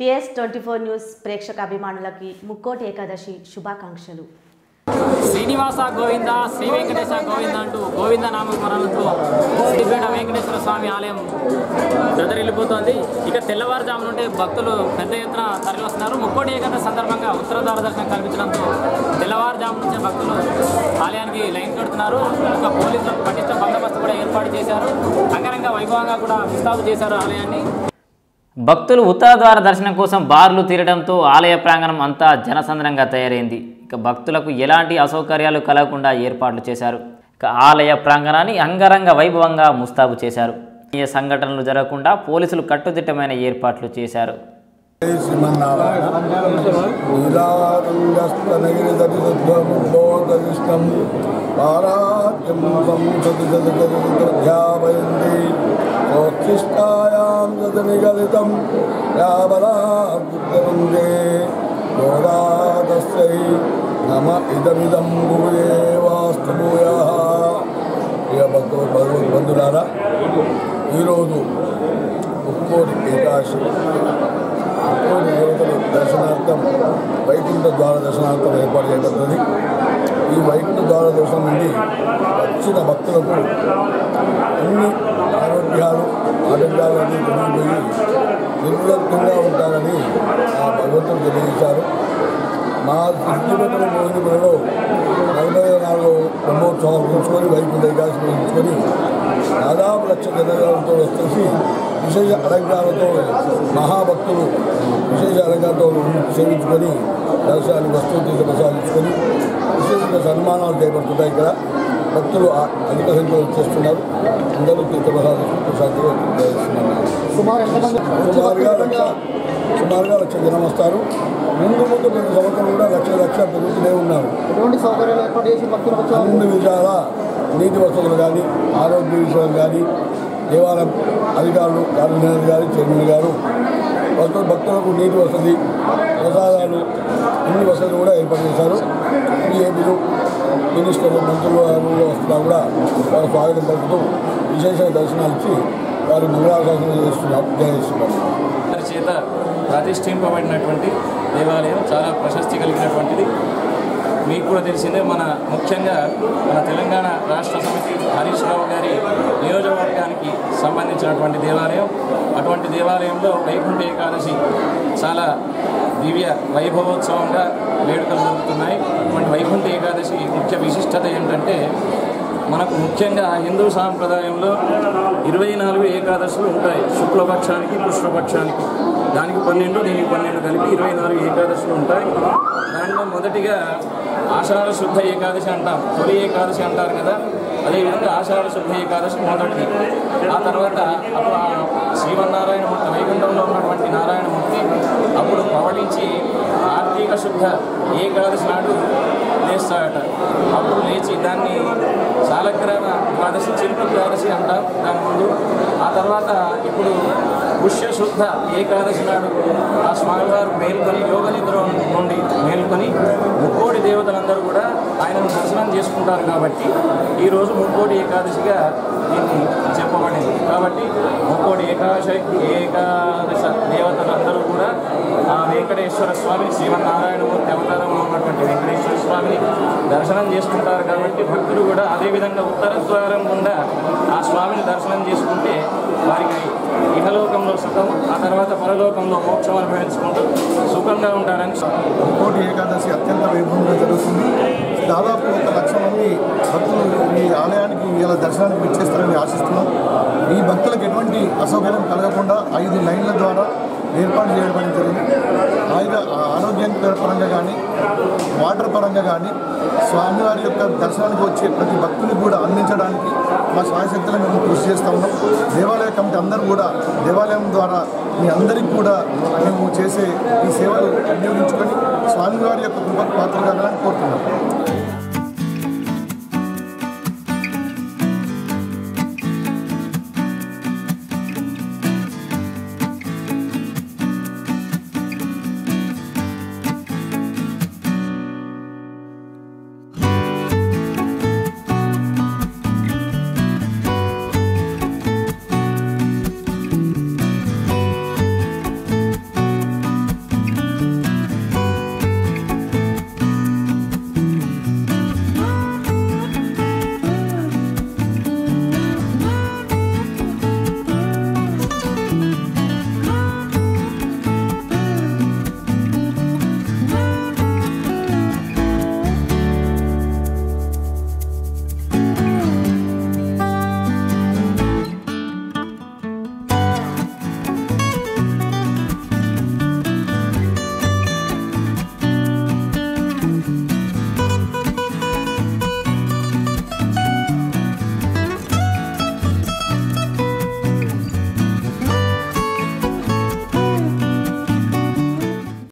TS twenty four news ప్రేక్షక అభిమానులకి ముక్కోటి ఏకాదశి శుభాకాంక్షలు. శ్రీనివాస గోవింద శ్రీ వెంకటేశ గోవింద అంటూ గోవింద నామస్మరణలతో శ్రీపేట వెంకటేశ్వర స్వామి ఆలయం దద్దరిల్లిపోతోంది. ఇక తెల్లవారుజాము నుండి భక్తులు పెద్ద ఎత్తున తరలివస్తున్నారు. ముక్కోటి ఏకాదశి సందర్భంగా ఉత్తరధార దర్శనం కల్పించడంతో తెల్లవారుజాము నుంచే భక్తులు ఆలయానికి లైన్ కడుతున్నారు. ఒక పోలీసులకు పటిష్ట బందోబస్తు కూడా ఏర్పాటు చేశారు. అంగరంగ వైభవంగా కూడా విస్తాపు చేశారు ఆలయాన్ని. భక్తులు ఉత్తరద్వార దర్శనం కోసం బార్లు తీరడంతో ఆలయ ప్రాంగణం అంతా జనసంద్రంగా తయారైంది. ఇక భక్తులకు ఎలాంటి అసౌకర్యాలు కలగకుండా ఏర్పాట్లు చేశారు. ఇక ఆలయ ప్రాంగణాన్ని అంగరంగ వైభవంగా ముస్తాబు చేశారు. ఏ సంఘటనలు జరగకుండా పోలీసులు కట్టుదిట్టమైన ఏర్పాట్లు చేశారు. శ్రీమన్నారాయణ. నీరారంగస్తనగిరిదభిషం పారాజ్యం సంసతి జగద్ధ్యాపయంతి ప్రోత్తిష్టాయాం ఇదమిదం భూయే వాస్తు భూయా ప్రియ భగవద్ బంధులారా ఈరోజు ముక్కోటి ఏకాశి ముక్కోటి దేవతల దర్శనార్థం వైకుంఠ ద్వార దర్శనార్థం ఏర్పాటు చేయబడుతుంది. ఈ వైకుంఠ ద్వార దర్శనం నుండి వచ్చిన భక్తులకు అన్ని ఆరోగ్యాలు ఆరోగ్యాలు అన్నీ తొలగిపోయి నిర్విఘ్నంగా ఉంటారని ఆ భగవంతుడు తెలియజేశారు. మా సిద్ధిపేటల మోహినిపురంలో నలభై నాలుగు బ్రహ్మోత్సవాలు ఉంచుకొని వైకుంఠ ఏకాశం ఉంచుకొని దాదాపు లక్ష జనగాలతో వచ్చేసి విశేష అలంకారాలతో మహాభక్తులు విశేష అలంకారంతో సేవించుకొని దర్శనాన్ని వస్తువు తీసి ప్రసాదించుకొని విశేషంగా సన్మానాలు చేపడుతుంటాయి ఇక్కడ. భక్తులు అధిక సంఖ్యలో వచ్చేస్తున్నారు అందరూ తీర్థ ప్రసాదించుకుని ప్రశాంతిగా చేస్తున్నారు సుమారుగా లక్ష సుమారుగా లక్ష జనం వస్తారు. ముందు ముందు ప్రతి సంవత్సరం కూడా లక్ష లక్ష పెరుగుతూనే ఉన్నారు. అన్ని విధాల నీటి వసతులు కానీ ఆరోగ్య విషయం కానీ దేవాలయం అధికారులు కార్యనిర్వాహకులు గారు చైర్మన్ గారు భక్తులు భక్తులకు నీటి వసతి ప్రసాదాలు అన్ని వసతులు కూడా ఏర్పాటు చేశారు. బీజేపీలు మినిస్టర్లు మంత్రులు వస్తున్నా కూడా వారు స్వాగతం పలుకుతూ విశేష దర్శనాలు ఇచ్చి వారు మంగళాశాసనం చేస్తున్నారు. జయిస్తున్నారు చేత ప్రతిష్ఠింపబడినటువంటి దేవాలయం చాలా ప్రశస్తి కలిగినటువంటిది. మీకు కూడా తెలిసిందే మన ముఖ్యంగా మన తెలంగాణ రాష్ట్ర సమితి హరీష్ రావు గారి నియోజకవర్గానికి సంబంధించినటువంటి దేవాలయం. అటువంటి దేవాలయంలో వైకుంఠ ఏకాదశి చాలా దివ్య వైభవోత్సవంగా వేడుకలు జరుగుతున్నాయి. అటువంటి వైకుంఠ ఏకాదశి ముఖ్య విశిష్టత ఏంటంటే మనకు ముఖ్యంగా హిందూ సాంప్రదాయంలో ఇరవై నాలుగు ఏకాదశులు ఉంటాయి. శుక్లపక్షానికి కృష్ణపక్షానికి దానికి పన్నెండు దీనికి పన్నెండు కలిపి ఇరవై నాలుగు ఏకాదశులు ఉంటాయి. దానిలో మొదటిగా ఆషాఢ శుద్ధ ఏకాదశి అంటాం. తొలి ఏకాదశి అంటారు కదా? అదేవిధంగా ఆషాఢ శుద్ధ ఏకాదశి మొదటిది. ఆ తర్వాత అప్పుడు ఆ శ్రీమన్నారాయణమూర్తి వైకుంఠంలో ఉన్నటువంటి నారాయణమూర్తి అప్పుడు పవళించి శుద్ధ ఏకాదశి నాడు లేస్తాడట. అప్పుడు లేచి దాన్ని సాలగ్రామ ద్వాదశి చిరుపు ద్వాదశి అంటాం దాని ముందు. ఆ తర్వాత ఇప్పుడు పుష్య శుద్ధ ఏకాదశి నాడు ఆ స్వామివారు మేల్కొని యోగ నిద్ర నుండి మేల్కొని ముక్కోడి దేవతలందరూ కూడా ఆయనను దర్శనం చేసుకుంటారు కాబట్టి ఈరోజు ముక్కోడి ఏకాదశిగా దీన్ని చెప్పబడింది. కాబట్టి ముక్కోడి ఏకాదశి ఏకాదశ దేవతలందరూ కూడా వెంకటేశ్వర స్వామి శ్రీమన్నారాయణమూర్తి అవతారంలో ఉన్నటువంటి వెంకటేశ్వర స్వామిని దర్శనం చేసుకుంటారు కాబట్టి భక్తులు కూడా అదేవిధంగా ఉత్తర ద్వారం గుండా ఆ స్వామిని దర్శనం చేసుకుంటే వారికి ఇహలోకంలో సుఖం ఆ తర్వాత పరలోకంలో మోక్షం అనుభవించుకుంటూ సుఖంగా ఉంటారని కోటి ఏకాదశి అత్యంత వైభవంగా జరుగుతుంది. దాదాపు ఒక లక్ష మంది భక్తులు ఈ ఆలయానికి ఇలా దర్శనానికి విచ్చేస్తారని ఆశిస్తున్నాం. ఈ భక్తులకు ఎటువంటి అసౌకర్యం కలగకుండా ఐదు లైన్ల ద్వారా ఏర్పాటు చేయడం జరిగింది. ఆయన ఆరోగ్యం పరంగా కానీ వాటర్ పరంగా కానీ స్వామివారి యొక్క దర్శనానికి వచ్చే ప్రతి భక్తుని కూడా అందించడానికి మా సాయశక్తులను మేము కృషి చేస్తూ ఉన్నాం. దేవాలయ కమిటీ అందరూ కూడా దేవాలయం ద్వారా మీ అందరికీ కూడా మేము చేసే ఈ సేవలు వినియోగించుకొని స్వామివారి యొక్క కృపకు పాత్ర కావాలని కోరుతున్నాం.